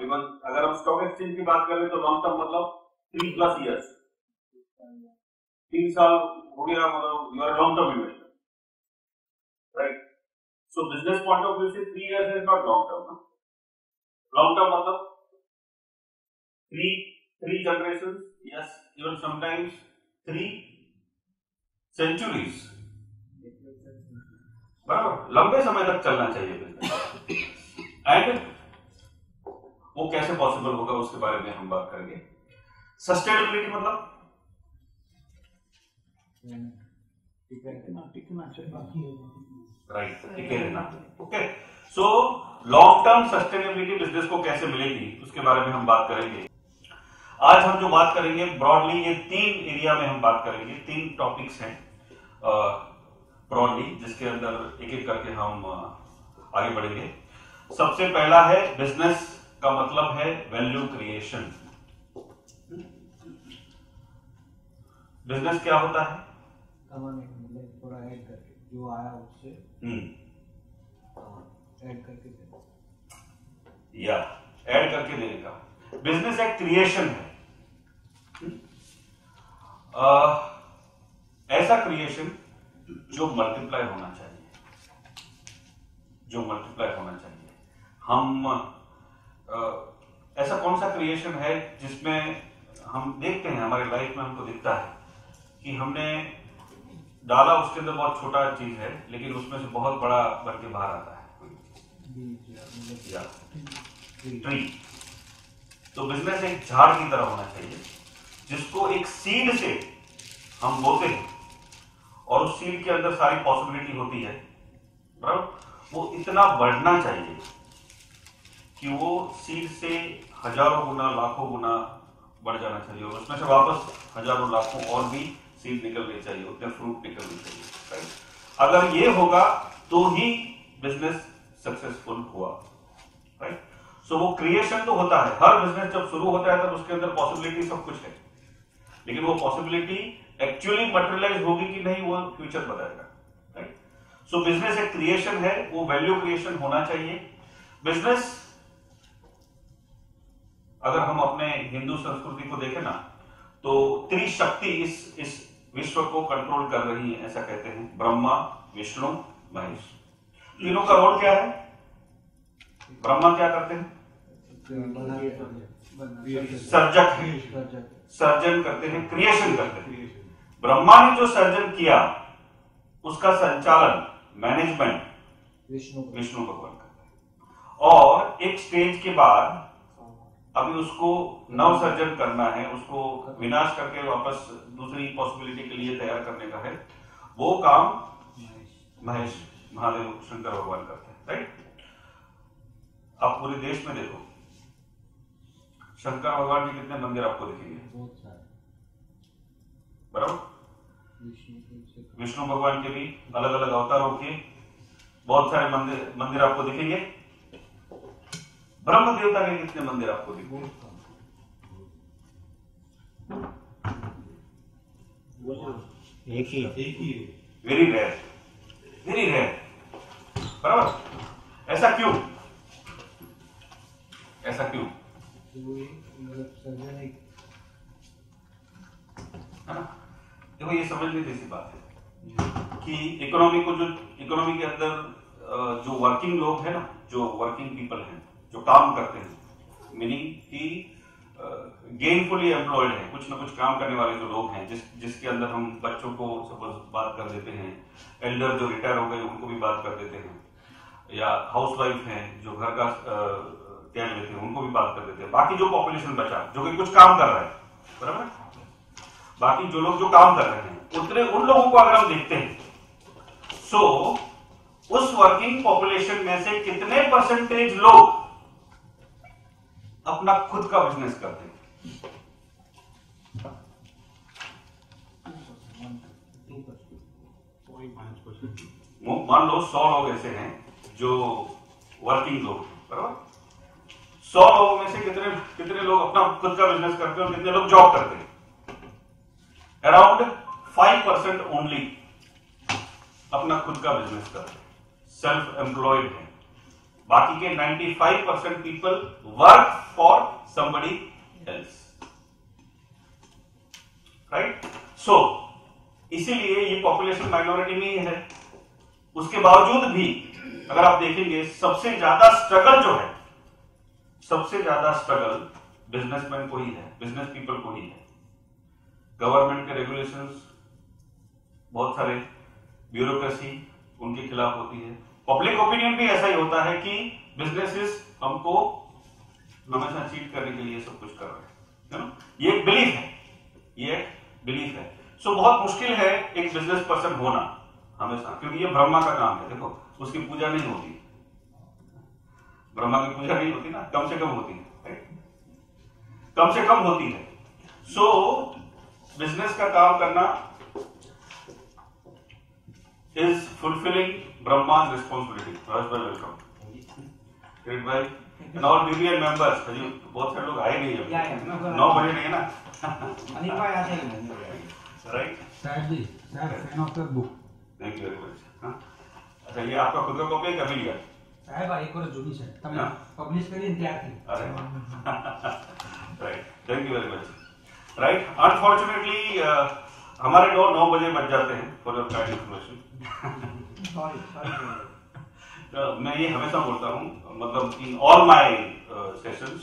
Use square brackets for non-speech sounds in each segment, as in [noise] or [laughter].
Because अगर हम stock exchange की बात करें तो लॉन्ग टर्म मतलब थ्री प्लस इयर्स तीन साल हो गया मतलब you are long term investor right so business point of view से three years is not long term long term मतलब three three generation yes even sometimes three centuries बराबर, लंबे समय तक चलना चाहिए एंड वो कैसे पॉसिबल होगा उसके बारे में हम बात करेंगे। सस्टेनेबिलिटी मतलब? राइट टिके रहना okay so long term sustainability business को कैसे मिलेगी उसके बारे में हम बात करेंगे। आज हम जो बात करेंगे ब्रॉडली ये तीन एरिया में हम बात करेंगे तीन टॉपिक्स हैं ब्रॉडली जिसके अंदर एक एक करके हम आगे बढ़ेंगे। सबसे पहला है बिज़नेस का मतलब है वैल्यू क्रिएशन बिज़नेस क्या होता है? थोड़ा ऐड करके जो आया उससे ऐड करके देना या ऐड करके देने का। बिज़नेस एक क्रिएशन है। आ, ऐसा क्रिएशन जो मल्टीप्लाई होना चाहिए। जो मल्टीप्लाई होना चाहिए। हम आ, ऐसा कौन सा क्रिएशन है जिसमें हम देखते हैं हमारे लाइफ में हमको दिखता है कि हमने डाला उसके अंदर बहुत छोटा चीज़ है लेकिन उसमें से बहुत बड़ा बन के बाहर आता है। ट्री ट्री तो बिज़नेस एक झाड़ की तरह होना चाहिए जिसको एक सीड से हम बोते हैं और उस सीड के अंदर सारी पॉसिबिलिटी होती है। बराबर? वो इतना बढ़ना चाहिए कि वो सीड से हज़ारों गुना लाखों गुना बढ़ जाना चाहिए और उसमें से वापस हज़ारों लाखों और भी सीड निकलने चाहिए उतने फ्रूट निकलनी चाहिए राइट अगर ये होगा तो ही बिज़नेस सक्सेसफुल हुआ राइट सो वो क्रिएशन तो होता है। हर बिज़नेस जब शुरू होता है, तब उसके अंदर पॉसिबिलिटी सब कुछ है। लेकिन वो पॉसिबिलिटी एक्चुअली मटेरियलाइज होगी कि नहीं, वो फ्यूचर बताएगा राइट सो बिज़नेस एक क्रिएशन है, वो वैल्यू क्रिएशन होना चाहिए। बिज़नेस अगर हम अपने हिंदू संस्कृति को देखें ना तो त्रिशक्ति इस इस विश्व को कंट्रोल कर रही है ऐसा कहते हैं। ब्रह्मा विष्णु महेश। तीनों का रोल क्या है? ब्रह्मा क्या करते हैं? सर्जक है। सर्जन करते हैं क्रिएशन करते हैं। ब्रह्मा ने जो सर्जन किया उसका संचालन मैनेजमेंट विष्णु। विष्णु भगवान करते हैं। और एक स्टेज के बाद अभी उसको नव सर्जन करना है उसको विनाश करके वापस दूसरी पॉसिबिलिटी के लिए तैयार करने का है। वो काम महेश महादेव शंकर भगवान करते हैं राइट आप पूरे देश में देखो शंकर भगवान के कितने मंदिर आपको दिखेंगे? बहुत सारे। बराबर? विष्णु विष्णु भगवान के भी अलग अलग अवतारों के बहुत सारे मंदिर मंदिर आपको दिखेंगे। ब्रह्म देवता के कितने मंदिर आपको कम एक ही एक ही वेरी रेयर वेरी रेयर बराबर? ऐसा क्यों? ऐसा क्यों? तो मतलब है देखो ये समझने जैसी बात है कि इकोनॉमी को जो इकोनॉमी के अंदर जो वर्किंग लोग हैं ना जो वर्किंग पीपल हैं जो काम करते हैं मीनिंग कि गेनफुली एम्प्लॉयड है कुछ ना कुछ काम करने वाले जो लोग हैं जिस जिसके अंदर हम बच्चों को सपोज़ बात कर देते हैं एल्डर जो रिटायर हो गए उनको भी बात कर देते हैं या हाउस वाइफ हैं जो घर का ध्यान लेते हैं उनको भी बात कर देते हैं। बाकी जो पॉपुलेशन बचा जो कि कुछ काम कर रहा है बराबर? बाकी जो लोग जो काम कर रहे हैं उतने उन लोगों को अगर हम देखते हैं सो so, उस वर्किंग पॉपुलेशन में से कितने परसेंटेज लोग अपना खुद का बिज़नेस हैं परसेंट वो मान लो सौ लोग ऐसे हैं जो वर्किंग लोग बराबर? सौ लोगों में से कितने कितने लोग अपना खुद का बिज़नेस करते हैं और कितने लोग जॉब करते हैं? अराउंड फाइव परसेंट ओनली अपना खुद का बिज़नेस करते हैं। सेल्फ एम्प्लॉयड है। बाकी के 95 percent people work for somebody else right so इसीलिए ये पॉपुलेशन माइनॉरिटी में ही है। उसके बावजूद भी, अगर आप देखेंगे, सबसे ज़्यादा स्ट्रगल जो है, सबसे ज़्यादा स्ट्रगल बिजनेसमैन को ही है बिज़नेस पीपल को ही है। गवर्नमेंट के रेगुलेशंस बहुत सारे ब्यूरोक्रेसी उनके खिलाफ होती है। पब्लिक ओपिनियन भी ऐसा ही होता है कि बिजनेसेस हमको हमेशा चीट करने के लिए सब कुछ कर रहे हैं ये एक बिलीफ है ये एक बिलीफ है। सो बहुत मुश्किल है एक बिज़नेस पर्सन होना हमेशा क्योंकि ये ब्रह्मा का काम है देखो उसकी पूजा नहीं होती। ब्रह्मा की पूजा नहीं होती ना कम से कम होती है कम से कम होती है। सो so, बिज़नेस का काम करना is fulfilling Brahma's responsibility. Raj bhai, welcome. Great bhai. And all DBN members, अजी बहुत सारे लोग आए नहीं हैं. नौ बजे नहीं है ना? अनिल भाई आते हैं. Right? Sadly, sir, fan of the book. Thank you very much. अच्छा ये आपका खुद का कॉपी कभी लिया? साहब एक और जुड़ी सर तब पब्लिश करी तैयार थी अरे right thank you very much right unfortunately हमारे नौ नौ बजे बज जाते हैं फॉर योर काइंड इन्फॉर्मेशन मैं ये हमेशा बोलता हूँ मतलब इन ऑल माय सेशंस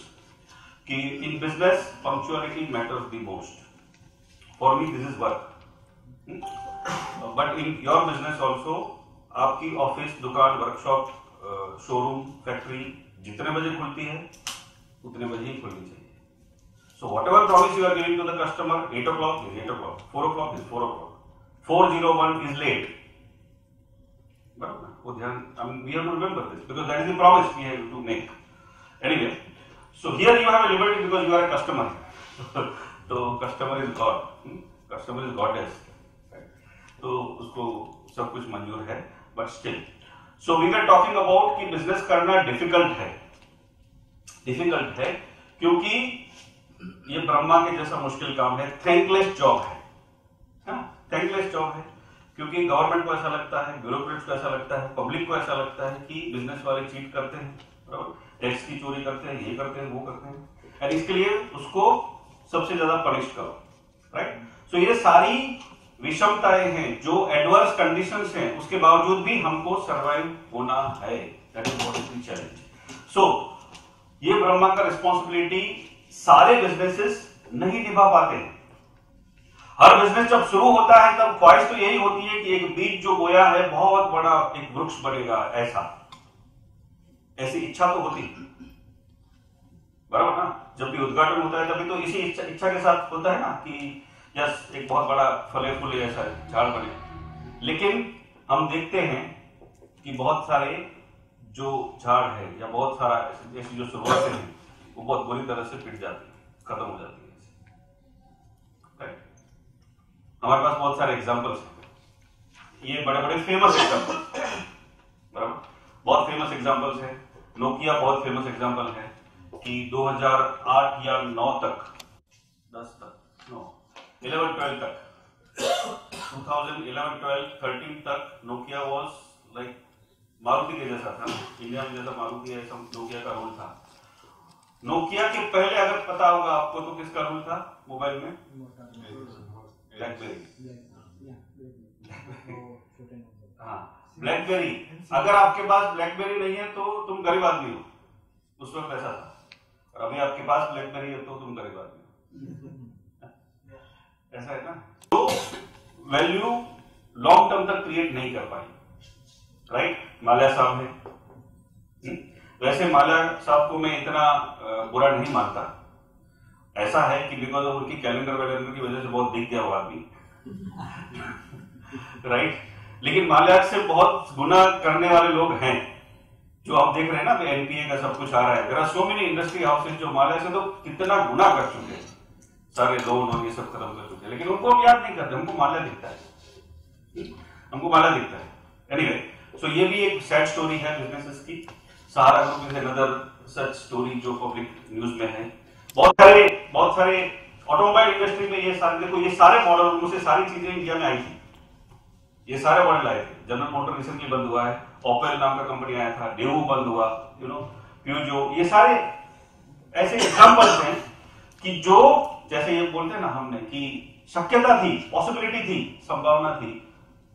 कि in business punctuality matters the most for me this is work but in your business also आपकी ऑफ़िस दुकान वर्कशॉप शोरूम फैक्ट्री जितने बजे खुलती है, उतने बजे ही खुलनी चाहिए। Customer eight o'clock is eight o'clock four o'clock is four o'clock four zero one is late बराबर वो ध्यान I mean, we have to remember this because that is the promise we have to make. Anyway, so here you have a liberty because you are a customer. तो customer is God, hmm? customer is goddess. Right? तो उसको सब कुछ मंजूर है but still so we are talking about कि business करना difficult है डिफ़िकल्ट है क्योंकि ये ब्रह्मा के जैसा मुश्किल काम है। थैंकलेस जॉब है। थैंकलेस जॉब है। क्योंकि गवर्नमेंट को ऐसा लगता है ब्यूरोक्रेट्स को ऐसा लगता है पब्लिक को ऐसा लगता है कि बिज़नेस वाले चीट करते हैं, बराबर? टैक्स की चोरी करते हैं, ये करते हैं, वो करते हैं। एंड इसके लिए उसको सबसे ज़्यादा पनिश करो राइट सो ये सारी विषमताएँ हैं, जो एडवर्स कंडीशन हैं, उसके बावजूद भी हमको सरवाइव होना है। दैट इज़ चैलेंज सो ये ब्रह्मा का रिस्पॉन्सिबिलिटी सारे बिजनेसेस नहीं निभा पाते। हैं हर बिज़नेस जब शुरू होता है तब ख्वाहिश तो यही होती है कि एक बीज जो बोया है बहुत बड़ा एक वृक्ष बनेगा ऐसा। ऐसी इच्छा तो होती। बराबर ना? जब भी उद्घाटन होता है तभी तो इसी इच्छा, इच्छा के साथ होता है ना कि यस एक बहुत बड़ा फले फूले ऐसा झाड़ बने। लेकिन हम देखते हैं कि बहुत सारे जो झाड़ है या बहुत सारा ऐसी जो शुरुआतें हैं वो बहुत बुरी तरह से पिट जाती है, खत्म हो जाती है हमारे पास बहुत सारे एग्जाम्पल्स हैं। ये बड़े बड़े फ़ेमस एग्ज़ाम्पल बराबर? बहुत फ़ेमस एग्जाम्पल्स है। नोकिया बहुत फ़ेमस एग्ज़ाम्पल है कि 2008 या 9 तक 10 तक, नो 11 12 तक 2011 12 13 तक नोकिया वॉज़ लाइक मारुति के जैसा था। इंडिया में जैसा मारुति है नोकिया का रोल था। नोकिया के पहले अगर पता होगा आपको तो किसका रूल था मोबाइल में? ब्लैकबेरी हाँ अगर आपके पास ब्लैकबेरी नहीं है तो तुम गरीब आदमी हो। उस वक्त ऐसा था। और अभी आपके पास ब्लैकबेरी है तो तुम गरीब आदमी हो। [laughs] ऐसा है ना? तो वैल्यू लॉन्ग टर्म तक क्रिएट नहीं कर पाई। राइट माल्या साहब ने? वैसे माल्या साहब को मैं इतना बुरा नहीं मानता। ऐसा है कि बिकॉज़ ऑफ़ उनकी कैलेंडर वैलेंडर की वजह से बहुत दिख गया हुआ आदमी। [laughs] राइट लेकिन माल्या से बहुत गुना करने वाले लोग हैं। जो आप देख रहे हैं ना एनपीए का सब कुछ आ रहा है। There so many industry houses जो माल्या से तो कितना गुना कर चुके हैं। सारे लोन और ये सब खत्म कर चुके हैं। लेकिन उनको हम याद नहीं करते, हमको माल्या दिखता है। हमको माल्या दिखता है। एनीवे सो ये भी एक सैड स्टोरी है बिजनेसेस की। Sahara group is another such story जो पब्लिक न्यूज़ में है। बहुत सारे बहुत सारे ऑटोमोबाइल इंडस्ट्री में ये सारे, देखो, ये सारे मॉडल उनमें से सारी चीज़ें इंडिया में आई थी। ये सारे मॉडल आए थे। जनरल मोटर रिसेंटली बंद हुआ है ओपेल नाम का कंपनी आया था डेवू बंद हुआ यू नो प्यूजो ये सारे ऐसे एग्जाम्पल्स हैं कि जो, जैसे ये बोलते हैं ना हमने कि शक्यता थी पॉसिबिलिटी थी, संभावना थी,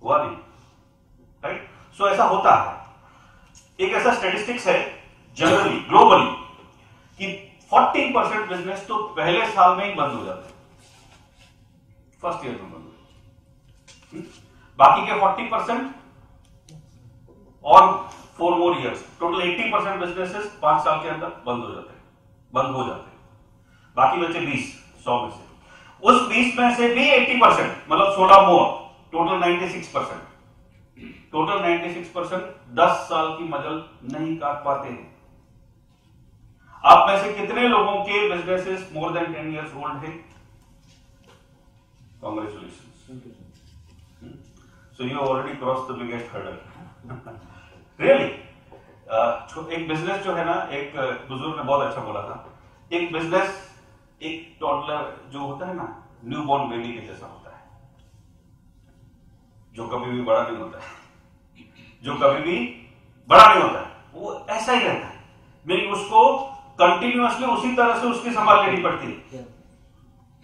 हुआ नहीं राइट सो ऐसा होता है। एक ऐसा स्टेटिस्टिक्स है जनरली ग्लोबली कि 40 परसेंट बिज़नेस तो पहले साल में ही बंद हो जाते हैं। फ़र्स्ट ईयर में बंद हो जाते बाकी के 40 परसेंट और four more years total 80 percent businesses पाँच साल के अंदर बंद हो जाते हैं। बंद हो जाते हैं। बाकी बचे 20 सौ में से। उस 20 में से भी 80 परसेंट मतलब 16 more total 96 percent total 96 percent दस साल की मजल नहीं काट पाते हैं। आप में से कितने लोगों के businesses more than ten years old है? Congratulation so you already cross the biggest really? Uh, एक बिज़नेस जो है ना एक uh, बुज़ुर्ग ने बहुत अच्छा बोला था। एक बिज़नेस एक टॉडलर जो होता है ना न्यू बॉर्न बेबी के जैसा होता है। जो कभी भी बड़ा नहीं होता है। जो कभी भी बड़ा नहीं होता है वो ऐसा ही रहता है। मेरी उसको कंटिन्यूअसली उसी तरह से उसकी संभाल लेनी पड़ती है।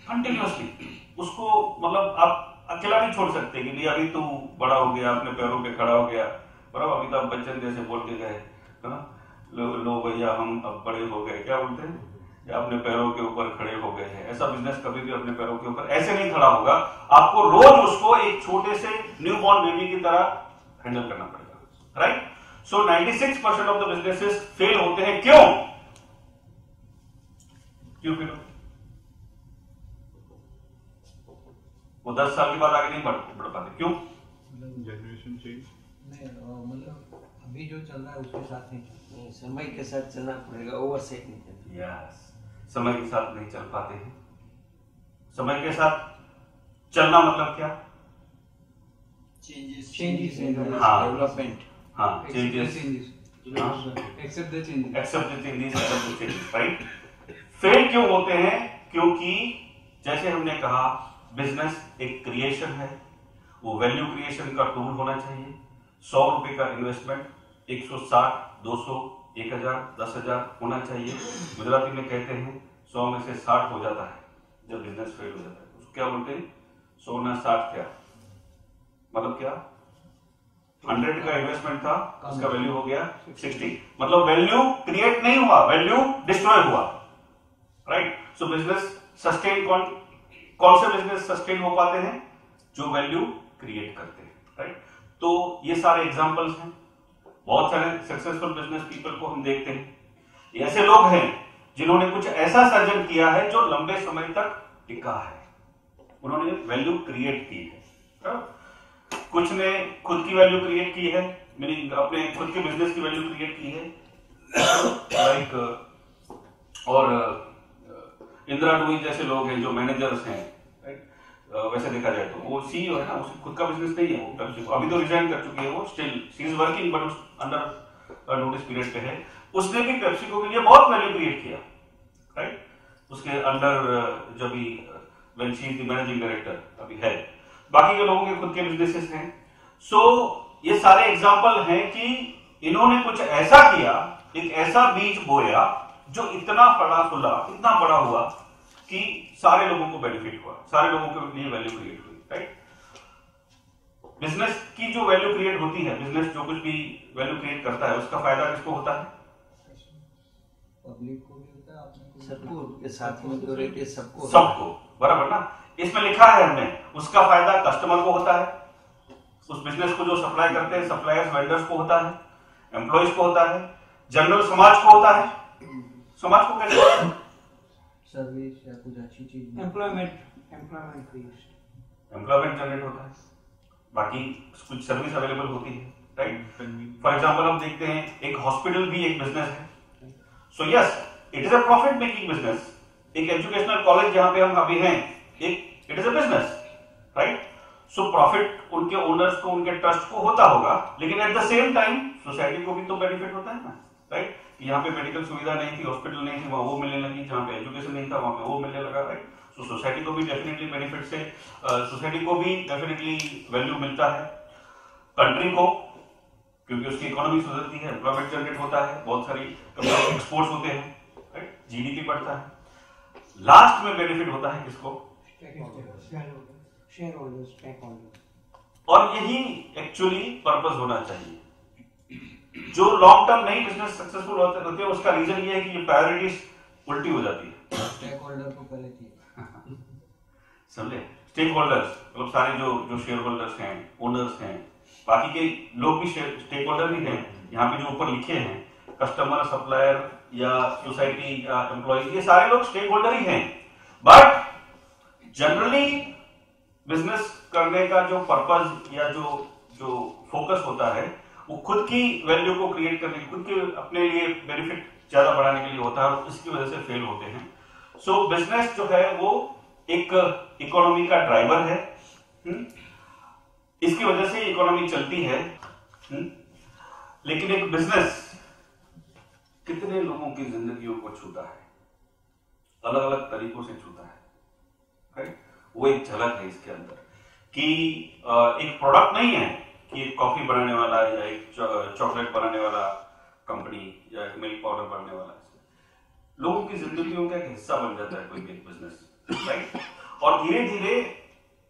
कंटिन्यूअसली उसको मतलब आप अकेला नहीं छोड़ सकते कि भैया अभी तू बड़ा हो गया अपने पैरों पे खड़ा हो गया। बराबर अमिताभ बच्चन जैसे बोल के गए है ना? लो लो भैया हम अब बड़े हो गए। क्या बोलते हैं? या अपने पैरों के ऊपर खड़े हो गए हैं। ऐसा बिज़नेस कभी भी अपने पैरों के ऊपर ऐसे नहीं खड़ा होगा। आपको रोज उसको एक छोटे से न्यू बॉर्न बेबी की तरह हैंडल करना पड़ेगा। Right so 96 percent of the businesses fail होते हैं क्यों? क्यों फेल वो दस साल के बाद आगे नहीं बढ़ बढ़ पाते। क्यों? जनरेशन चेंज नहीं मतलब अभी जो चल रहा है उसके साथ नहीं चल समय के साथ चलना पड़ेगा ओवरसेट नहीं करना। यस समय के साथ नहीं चल पाते हैं। समय के साथ चलना मतलब क्या? चेंजेस Changes in the- हाँ। Accept the changes. Accept the changes. Fail क्यों होते हैं? क्योंकि जैसे हमने कहा बिज़नेस एक क्रिएशन है। वो वैल्यू क्रिएशन का टूल होना चाहिए। सौ रुपए का इन्वेस्टमेंट 160 200 1000 10000 होना चाहिए। गुजराती में कहते हैं सौ में से साठ हो जाता है जब बिज़नेस फेल हो जाता है। उसको क्या बोलते हैं? सौ ना साठ क्या? मतलब क्या? हंड्रेड का इन्वेस्टमेंट था उसका वैल्यू हो गया सिक्सटी मतलब वैल्यू क्रिएट नहीं हुआ वैल्यू डिस्ट्रॉय हुआ. राइट सो बिज़नेस सस्टेन कौन कौन से बिज़नेस सस्टेन हो पाते हैं? जो वैल्यू क्रिएट करते हैं. राइट तो ये सारे एग्जाम्पल्स हैं. बहुत सारे सक्सेसफुल बिज़नेस पीपल को हम देखते हैं. ऐसे लोग हैं जिन्होंने कुछ ऐसा सर्जन किया है जो लंबे समय तक टिका है. उन्होंने वैल्यू क्रिएट की है. हाँ? कुछ ने खुद की वैल्यू क्रिएट की है, मेरी अपने खुद के बिज़नेस की वैल्यू क्रिएट की है। लाइक और इंदिरा नूई जैसे लोग हैं, जो मैनेजर्स हैं वैसे देखा जाए तो। वो सीईओ है ना उसका खुद का बिज़नेस नहीं है, वो अभी तो रिजाइन कर चुकी है वो still she is working but under notice period पे है। उसने भी पेप्सिको के लिए बहुत वैल्यू क्रिएट किया राइट उसके अंडर जब भी when she is the managing director अभी है। बाकी के लोगों के खुद के बिजनेसेस हैं। सो so, ये सारे एग्ज़ाम्पल हैं कि इन्होंने कुछ ऐसा किया एक ऐसा बीज बोया जो इतना फड़ा फुला इतना बड़ा हुआ कि सारे लोगों को बेनिफिट हुआ सारे लोगों के लिए वैल्यू क्रिएट हुई राइट बिज़नेस की जो वैल्यू क्रिएट होती है बिज़नेस जो कुछ भी वैल्यू क्रिएट करता है उसका फ़ायदा किसको होता है? पब्लिक को भी होता है सबको के साथ मेजोरिटी सबको। सबको बराबर ना? इसमें लिखा है हमने उसका फ़ायदा कस्टमर को होता है। उस बिज़नेस को जो सप्लाई करते हैं सप्लायर्स वेंडर्स को होता है एम्प्लॉयज़ को होता है जनरल समाज को होता है। समाज को कैसे होता है? सर्विस या कुछ अच्छी चीज़ Employment, employment creation. Employment generate होता है। बाकी कुछ सर्विस अवेलेबल होती है राइट फॉर एग्ज़ाम्पल हम देखते हैं एक हॉस्पिटल भी एक बिज़नेस है। So yes it is a profit making business एक एजुकेशनल कॉलेज जहाँ पे हम अभी हैं एक it is a business right so profit उनके ओनर्स को, उनके ट्रस्ट को होता होगा, लेकिन at the same time society को भी तो बेनिफिट होता है ना राइट यहाँ पे मेडिकल सुविधा नहीं थी हॉस्पिटल नहीं थी, वहाँ वो मिलने लगी, जहाँ पे एजुकेशन नहीं था, वहाँ पे वो मिलने लगा राइट सो सोसाइटी को भी डेफिनेटली बेनिफिट से सोसाइटी को भी डेफिनेटली वैल्यू मिलता है। कंट्री को, क्योंकि उसकी इकोनॉमी सुधरती है एम्प्लॉयमेंट जनरेट होता है, बहुत सारी एक्सपोर्ट्स होते हैं राइट जीडीपी बढ़ता है। लास्ट में बेनिफिट होता है किसको? और यही एक्चुअली पर्पस होना चाहिए। जो लॉन्ग टर्म नहीं बिज़नेस सक्सेसफुल होते होते हैं उसका रीजन ये है कि ये प्रायोरिटीज उल्टी हो जाती है। स्टेक होल्डर को पहले [laughs] समझे? स्टेक होल्डर्स मतलब सारे जो जो शेयर होल्डर्स हैं ओनर्स हैं बाकी के लोग भी स्टेक होल्डर भी हैं यहाँ पे जो ऊपर लिखे हैं कस्टमर सप्लायर या सोसाइटी या एम्प्लॉय ये सारे लोग स्टेक होल्डर ही हैं। बट जनरली बिज़नेस करने का जो पर्पज या जो जो फोकस होता है वो खुद की वैल्यू को क्रिएट करने खुद के अपने लिए बेनिफिट ज़्यादा बढ़ाने के लिए होता है और इसकी वजह से फेल होते हैं। सो so, बिज़नेस जो है वो एक इकोनॉमी का ड्राइवर है। इसकी वजह से इकोनॉमी चलती है। लेकिन एक बिज़नेस कितने लोगों की जिंदगियों को छूता है? अलग अलग तरीकों से छूता है। वो एक झलक है इसके अंदर। कि एक प्रोडक्ट नहीं है कि एक कॉफ़ी बनाने वाला या एक चॉकलेट बनाने वाला कंपनी या एक मिल्क पाउडर बनाने वाला लोगों की जिंदगियों का एक हिस्सा बन जाता है कोई भी बिज़नेस राइट और धीरे धीरे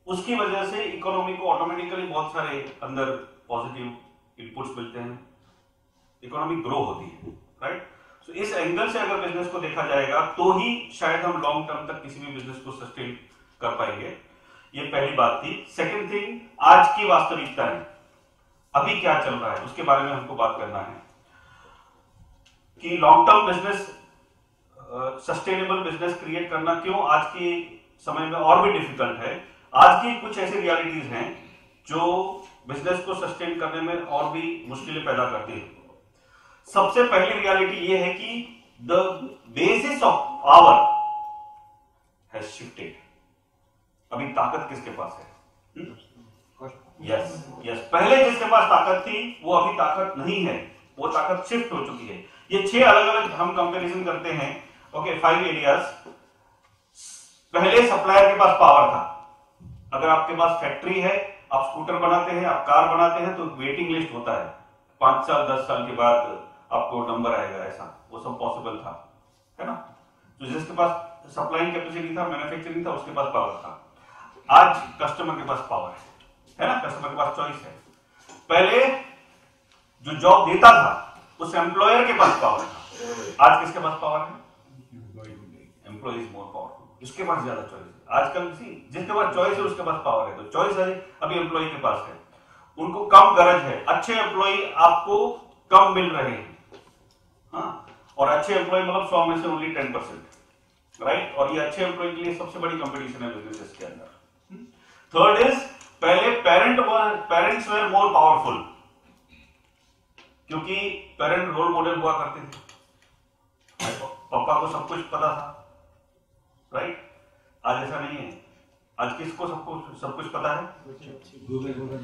उसकी वजह से इकोनॉमी को ऑटोमेटिकली बहुत सारे अंदर पॉजिटिव इनपुट्स मिलते हैं। इकोनॉमी ग्रो होती है राइट सो इस एंगल से अगर बिज़नेस को देखा जाएगा तो ही शायद हम लॉन्ग टर्म तक किसी भी बिज़नेस को सस्टेन कर पाएँगे। ये पहली बात थी। सेकंड थिंग आज की वास्तविकता है। अभी क्या चल रहा है, उसके बारे में हमको बात करना है। कि long term business sustainable business create करना क्यों आज के समय में और भी डिफ़िकल्ट है। आज की कुछ ऐसी रियलिटीज हैं जो बिज़नेस को सस्टेन करने में और भी मुश्किलें पैदा करती है। सबसे पहली रियलिटी ये है कि the basis of power has shifted अभी ताकत किसके पास है? Yes hmm? यस पहले जिसके पास ताकत थी वो अभी ताकत नहीं है। वो ताकत शिफ्ट हो चुकी है। ये छह अलग अलग हम कंपेरिजन करते हैं। ओके फाइव एरियाज़ पहले सप्लायर के पास पावर था। अगर आपके पास फैक्ट्री है आप स्कूटर बनाते हैं आप कार बनाते हैं तो वेटिंग लिस्ट होता है। पाँच साल दस साल के बाद आपको नंबर आएगा ऐसा। वो सब पॉसिबल था। है ना? तो जिसके पास सप्लाइंग कैपेसिटी था मैन्युफैक्चरिंग था उसके पास पावर था। आज कस्टमर के पास पावर है। है ना? कस्टमर के पास चॉइस है। पहले जो जॉब देता था, उस एम्प्लॉयर के पास पावर था। आज किसके पास पावर है? एम्प्लॉय इज़ मोर पावरफुल जिसके पास ज़्यादा चॉइस है। आजकल सी जिसके पास चॉइस है, उसके पास पावर है। तो चॉइस है, अभी एम्प्लॉय के पास है। उनको कम गरज है। अच्छे एम्प्लॉय आपको कम मिल रहे हैं। हाँ? और अच्छे एम्प्लॉय मतलब सौ में से ओनली टेन परसेंट राइट और ये अच्छे एम्प्लॉय के लिए सबसे बड़ी कंपटीशन है बिज़नेस के अंदर। थर्ड इज़ पहले parent parents were more powerful क्योंकि पेरेंट रोल मॉडल हुआ करते थे। पापा को सब कुछ पता था। राइट आज ऐसा नहीं है। आज किसको सबको सब कुछ पता है?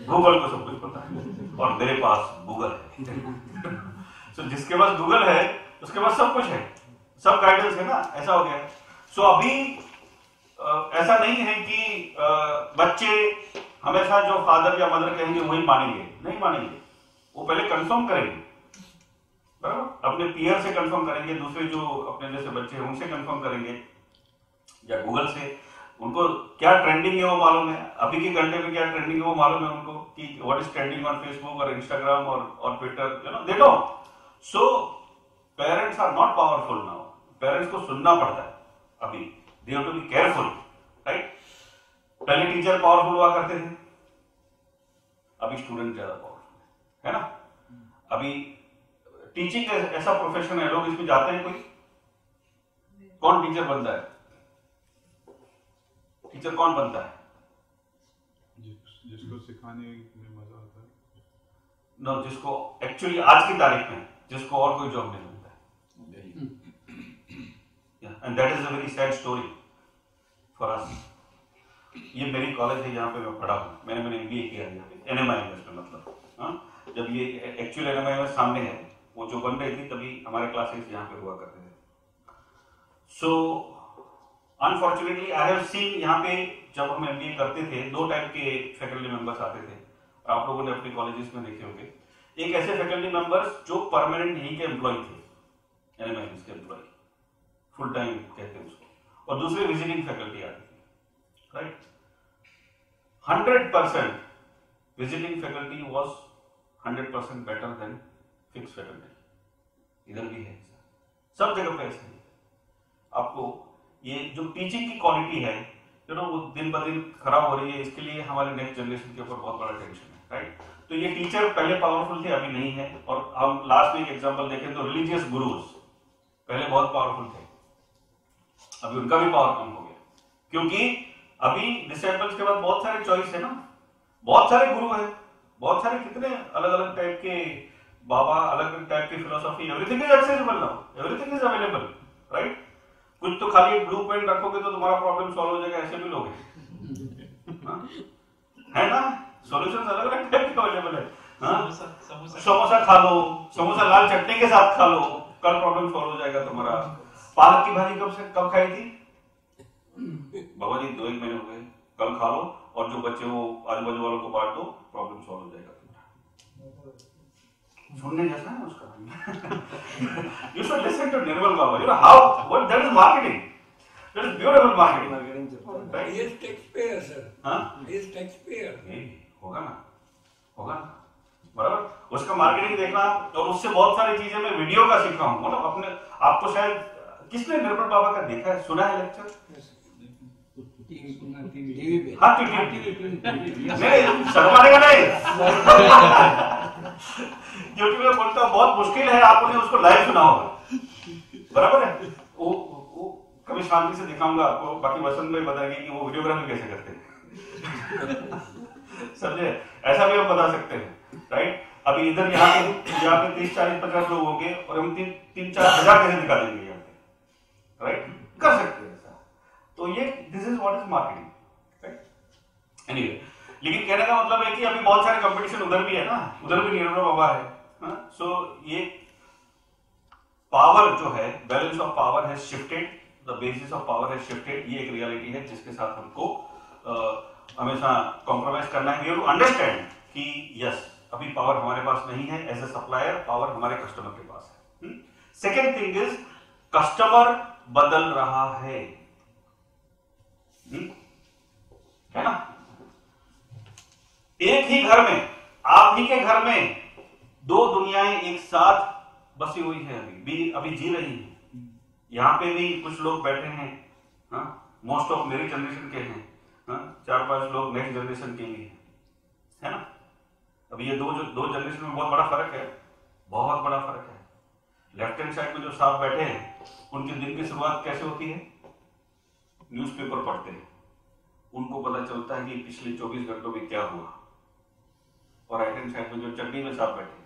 गूगल को सब कुछ पता है। और मेरे पास गूगल है। [laughs] So, जिसके पास गूगल है उसके पास सब कुछ है। सब गाइडेंस है ना? ऐसा हो गया। सो so, अभी ऐसा नहीं है कि बच्चे हमेशा जो फादर या मदर कहेंगे, वही मानेंगे। नहीं मानेंगे। वो पहले कंफर्म करेंगे। बराबर? अपने पीयर से कंफर्म करेंगे, दूसरे जो अपने जैसे बच्चे हैं, उनसे कंफर्म करेंगे। या गूगल से। उनको क्या ट्रेंडिंग है वो मालूम है? अभी के घंटे में क्या ट्रेंडिंग है वो मालूम है उनको? कि what is trending on Facebook और इंस्टाग्राम और और Twitter you know they know so parents are not powerful now parents को सुनना पड़ता है, अभी। They have to be careful right पहले टीचर पावरफुल हुआ करते थे। अभी स्टूडेंट ज़्यादा पावरफुल है है ना? अभी टीचिंग ऐसा प्रोफेशन है लोग इसमें जाते हैं कोई? कौन टीचर बनता है? टीचर कौन बनता है? जिसको सिखाने में मज़ा आता है। नो जिसको एक्चुअली आज की तारीख में जिसको और कोई जॉब नहीं मिलता है and that is a very sad story for us ये मेरी कॉलेज है, यहाँ पे मैं पढ़ा हूँ। मैंने मैंने एमबीए किया है यहाँ पे एनएमआई में मतलब। हाँ? जब ये एक्चुअल एनएमआई में सामने है, वो जो बन रही थी, तभी हमारे क्लासेस यहाँ पे हुआ करते थे। So unfortunately I have seen यहाँ पे जब हम एमबीए करते थे, दो टाइप के फैकल्टी मेंबर्स आते थे। आप लोगों ने अपने कॉलेजेस में देखे होंगे। एक ऐसे फैकल्टी मेंबर्स जो परमानेंट यहीं के एम्प्लॉय थे एनएमआईटीज के एम्प्लॉय फुल टाइम कहते हैं उसको और दूसरे विजिटिंग फैकल्टी आती थी right hundred percent visiting faculty was hundred percent better than fix faculty इधर भी है सब जगह पे ऐसा है आपको ये जो टीचिंग की क्वालिटी है यू नो वो दिन ब दिन खराब हो रही है, इसके लिए हमारे नेक्स्ट जनरेशन के ऊपर बहुत बड़ा टेंशन है राइट तो ये टीचर पहले पावरफुल थे, अभी नहीं है। और हम लास्ट में एक एग्जांपल देखें तो रिलीजियस गुरुज पहले बहुत पावरफुल थे। अभी उनका भी पावर कम हो गया। क्योंकि अभी डिसेबल्स के बाद बहुत सारे चॉइस है ना। बहुत सारे गुरु हैं। बहुत सारे कितने अलग अलग टाइप के बाबा अलग अलग टाइप की philosophy everything is accessible now everything is available right कुछ तो खाली ब्लू पेन रखोगे तो तुम्हारा प्रॉब्लम सॉल्व हो जाएगा ऐसे भी लोग हाँ? है? ना? सॉल्यूशंस अलग अलग टाइप के अवेलेबल है। हाँ? समोसा खा लो समोसा लाल चटनी के साथ खा लो कल प्रॉब्लम सॉल्व हो जाएगा तुम्हारा। पालक की भाजी कब से कब खाई थी बाबा जी दो एक महीने हो गए कल खा लो और जो बच्चे वो आजू बाजू वालों को बांट दो प्रॉब्लम सॉल्व हो जाएगा सुनने जैसा है उसका [laughs] should listen to Nirmal Baba. You know how what that is marketing. That is beautiful marketing. Marketing चलता है? He is taxpayer, sir. हाँ? He is taxpayer. नहीं, होगा ना होगा ना बराबर उसका मार्केटिंग देखना और उससे बहुत सारी चीज़ें मैं वीडियो का सीखा हूँ मतलब अपने आपको शायद किसने निर्मल बाबा का देखा है? सुना है लेक्चर हाँ टीवी नहीं शर्माने का नहीं। क्योंकि मैं बोलता हूँ बहुत मुश्किल है आपने उसको लाइव सुना होगा बराबर है? वो वो कभी शांति से दिखाऊँगा आपको बाकी वसंत भाई बताएँगे कि वो वीडियोग्राफी कैसे करते हैं। समझे? ऐसा भी हम बता सकते हैं राइट अभी इधर यहाँ पे यहाँ पे तीस चालीस पचास लोग होंगे और हम तीन तीन चार हज़ार कैसे निकालेंगे यहाँ पे? राइट कर सकते हैं ऐसा तो ये this is what is marketing right anyway लेकिन कहने का मतलब है कि अभी बहुत सारे कंपटीशन उधर भी है ना, उधर भी निर्मल बाबा है सो ये पावर जो है बैलेंस ऑफ़ पावर है shifted the basis of power है शिफ्टेड ये एक रियलिटी है जिसके साथ हमको हमेशा कॉम्प्रोमाइज करना है। टू अंडरस्टैंड कि यस अभी पावर हमारे पास नहीं है एज ए सप्लायर पावर हमारे कस्टमर के पास है। सेकेंड थिंग इज़ कस्टमर बदल रहा है। हम्म? है ना? एक ही घर में, आप ही के घर में दो दुनियाएँ एक साथ बसी हुई है अभी, भी अभी जी रही है। यहाँ पे भी कुछ लोग बैठे हैं हाँ? मोस्ट ऑफ़ मेरी जनरेशन के हैं हाँ? चार पाँच लोग नेक्स्ट जनरेशन के हैं, है ना? अभी ये दो जो दो जनरेशन में बहुत बड़ा फ़र्क है, बहुत बड़ा फ़र्क है। लेफ़्ट हैंड साइड में जो साहब बैठे हैं, उनके दिन की शुरुआत कैसे होती है? न्यूज़पेपर पढ़ते हैं। उनको पता चलता है कि पिछले 24 घंटों में क्या हुआ। और राइट हैंड साइड में जो चटनी में साहब बैठे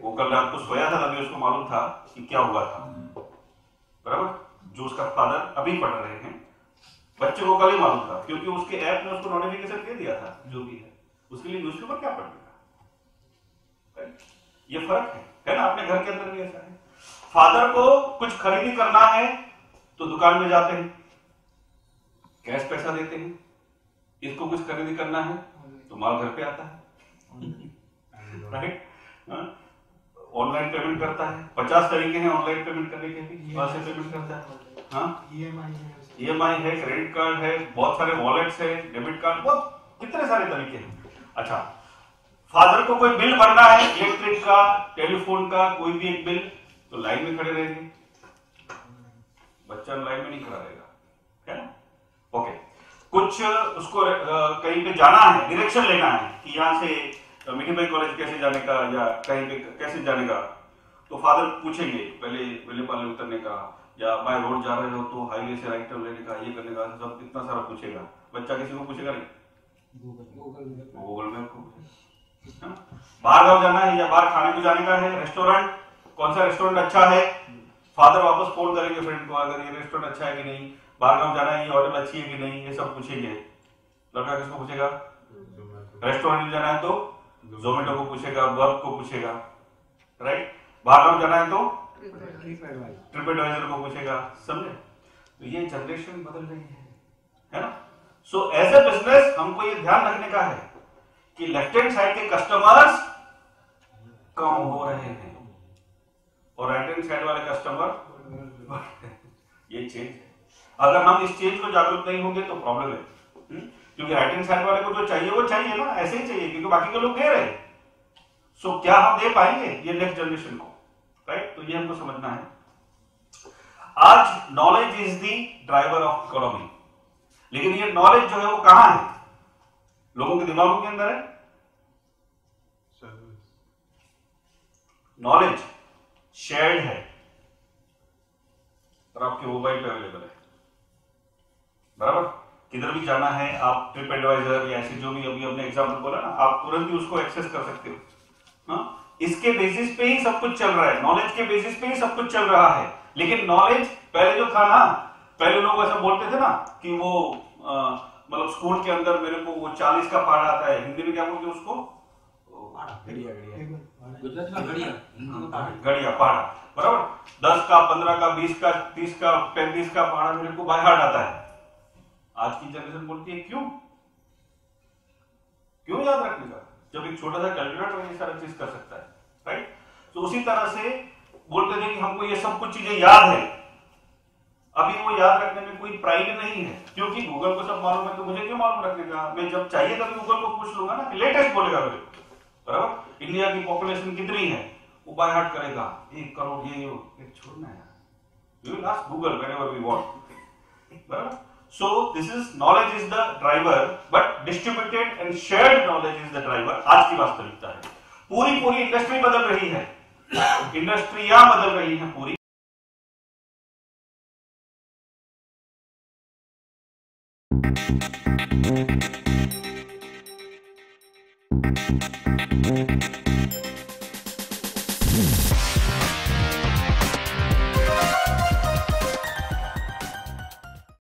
वो कल रात को सोया था, तभी उसको मालूम था कि क्या हुआ था। बराबर? जो उसका फादर अभी पढ़ रहे हैं, बच्चे को कल ही मालूम था, क्योंकि उसके ऐप ने उसको नोटिफिकेशन दे दिया था, जो भी है। उसके लिए न्यूज़पेपर क्या का Right? ये फ़र्क है। है ना? अपने घर के अंदर भी ऐसा है। फादर को कुछ खरीदी करना है तो दुकान में जाते हैं। कैश पैसा देते हैं। इसको कुछ खरीदी करना है तो माल घर पे आता है। राइट ऑनलाइन पेमेंट करता है। पचास तरीके हैं ऑनलाइन पेमेंट करने के भी से पेमेंट करता है। हाँ। ईएमआई है। क्रेडिट कार्ड है बहुत सारे वॉलेट्स है डेबिट कार्ड बहुत कितने सारे तरीके हैं। अच्छा फादर को कोई बिल भरना है इलेक्ट्रिक का टेलीफोन का कोई भी एक बिल तो लाइन में खड़े रहेंगे। बच्चा लाइन में नहीं खड़ा रहेगा है ना? ओके कुछ उसको कहीं पे जाना है डायरेक्शन लेना है कि यहाँ से मिठी भाई कॉलेज कैसे जाने का या कहीं पे कैसे जाने का। तो फादर पूछेंगे पहले विले पाले उतरने का या बाय रोड जा रहे हो तो हाईवे से राइट टर्न लेने का ये करने का सब इतना सारा पूछेगा। बच्चा किसी को पूछेगा नहीं? गूगल मैप को बाहर गाँव जाना है या बाहर खाने को जाने का है। रेस्टोरेंट, कौन सा रेस्टोरेंट अच्छा है? फादर वापस फ़ोन करेंगे फ्रेंड को, अगर ये रेस्टोरेंट अच्छा है कि नहीं? बाहर गाँव जाना है, ये होटल अच्छी है कि नहीं? ये सब पूछेंगे। लड़का किसको पूछेगा? रेस्टोरेंट में जाना है तो जोमेटो को पूछेगा वर्क को पूछेगा राइट बाहर गाँव जाना है तो ट्रिप एडवाइजर को पूछेगा, समझे? तो ये जनरेशन बदल रही है है ना? सो एज ए बिज़नेस हमको ये ध्यान रखने का है। कि लेफ़्ट हैंड साइड के कस्टमर्स कम हो रहे हैं। और राइट हैंड साइड वाले कस्टमर ये चेंज अगर हम इस चेंज को जागरूक नहीं होंगे तो प्रॉब्लम है। हम्म? क्योंकि राइट हैंड साइड वाले को जो चाहिए, वो चाहिए ना। ऐसे ही चाहिए, क्योंकि बाकी के लोग दे रहे हैं। सो क्या हम दे पाएँगे ये नेक्स्ट जनरेशन को? राइट तो ये हमको समझना है। आज knowledge is the driver of economy लेकिन ये नॉलेज जो है वो कहाँ है? लोगों के दिमागों के अंदर है? नॉलेज शेयर्ड है। और आपके मोबाइल पे अवेलेबल है। बराबर? किधर भी जाना है आप ट्रिप एडवाइजर या ऐसे जो भी अभी हमने एग्ज़ाम्पल बोला ना आप तुरंत ही उसको एक्सेस कर सकते हो। हाँ? इसके बेसिस पे ही सब कुछ चल रहा है। नॉलेज के बेसिस पे ही सब कुछ चल रहा है। लेकिन नॉलेज पहले जो था ना पहले लोग ऐसा बोलते थे ना कि वो अ, मतलब स्कूल के अंदर मेरे को वो चालीस का पहाड़ आता है। हिंदी में क्या बोलते उसको? घड़िया पहाड़ा बराबर? दस का पंद्रह का बीस का तीस का पैंतीस का पहाड़ा मेरे को बाय हार्ट आता है। आज की जनरेशन बोलती है क्यों? क्यों याद रखने का? जब एक छोटा सा कैलकुलेटर ये सारा चीज़ कर सकता है राइट तो उसी तरह से बोलते थे कि हमको ये सब कुछ चीज़ें याद है। अभी वो याद रखने में कोई प्राइड नहीं है, क्योंकि गूगल को सब मालूम है तो मुझे क्यों मालूम रखने का मैं जब चाहिए तभी गूगल को पूछ लूँगा ना लेटेस्ट बोलेगा मेरे बराबर? इंडिया की पॉपुलेशन कितनी है? वो बाय हार्ट करेगा। एक करोड़ ये छोड़ना है you ask Google whenever we want बराबर? So this is knowledge is the driver but distributed and shared knowledge is the driver आज की वास्तविकता है। पूरी पूरी इंडस्ट्री बदल रही है। इंडस्ट्रिया बदल रही है पूरी।